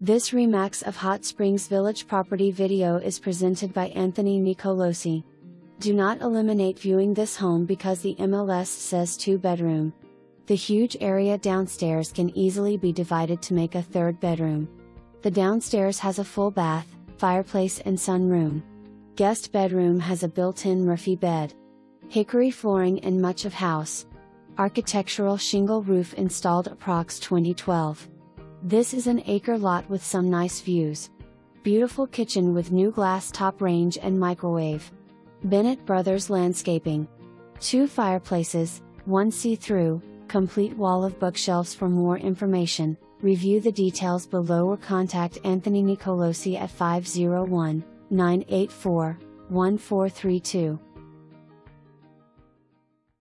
This Remax of Hot Springs Village property video is presented by Anthony Nicolosi. Do not eliminate viewing this home because the MLS says 2 bedroom. The huge area downstairs can easily be divided to make a third bedroom. The downstairs has a full bath, fireplace and sunroom. Guest bedroom has a built-in Murphy bed. Hickory flooring and much of house. Architectural shingle roof installed approx 2012. This is an acre lot with some nice views. Beautiful kitchen with new glass top range and microwave. Bennett Brothers Landscaping. Two fireplaces, one see-through, complete wall of bookshelves for more information. Review the details below or contact Anthony Nicolosi at 501 984 1432.